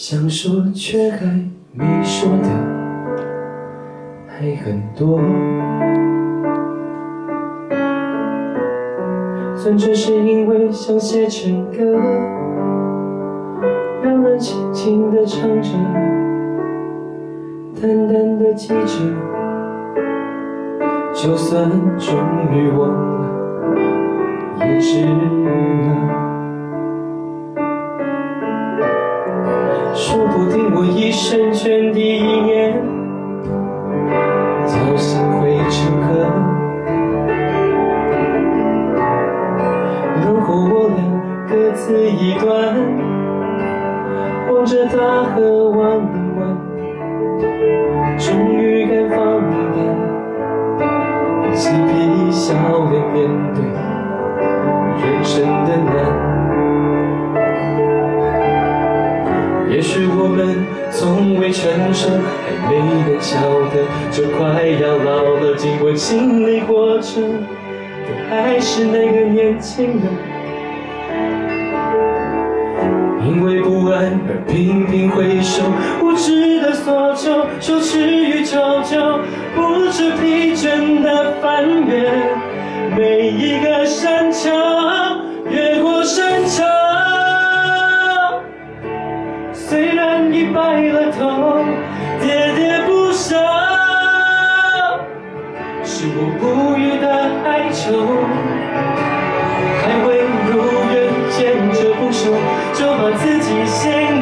想说却还没说的还很多。纯粹是因为想写成歌，让人轻轻地唱着，淡淡的记着，就算终于忘了，也值了。说不定我一生圈第一念，侥幸会成河。如果我俩各自一端，望着大河弯弯，终于敢放胆，嬉皮笑脸面对人生的难。也许我们从未成熟，还没能晓得，就快要老了。经过经历过程，都还是那个年轻人。因为不安而频频回首，无知的索求，羞耻与求救，不知疲倦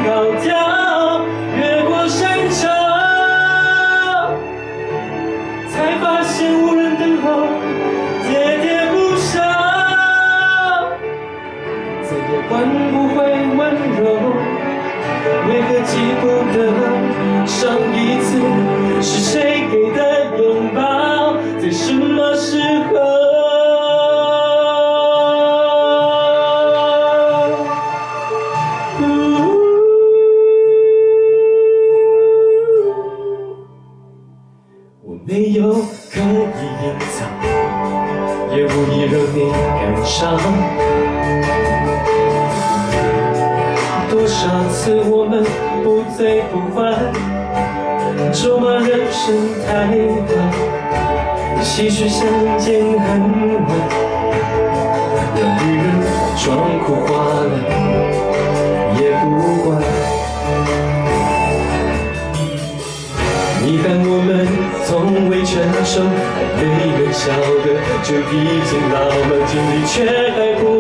高调越过山丘才发现无人等候喋喋不休再也换不回温柔。为何记不得上一次是谁给的拥抱？在什么时候我没有刻意隐藏，也无意让你感伤。多少次我们不醉不欢，咒骂人生太短，唏嘘相见恨晚，让女人妆哭花了就已经老了，经历却还不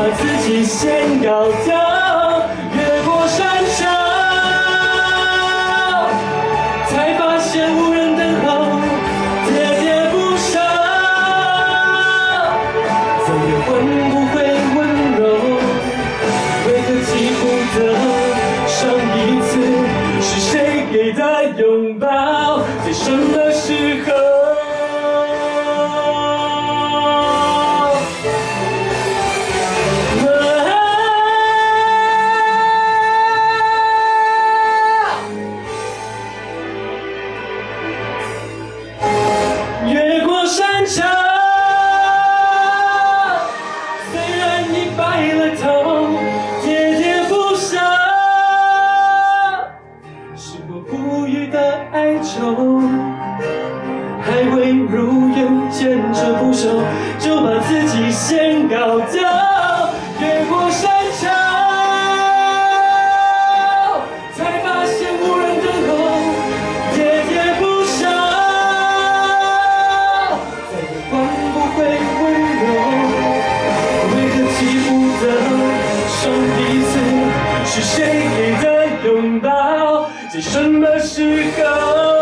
把自己先搞掉。越过山丘，才发现无人等候，喋喋不休，再也换不回温柔。为何记不得上一次是谁给的拥抱，在什么时候？就把自己先搞掉。越过山丘，才发现无人等候，喋喋不休，再也换不回温柔。为何记不得上。一次是谁给的拥抱，在什么时候？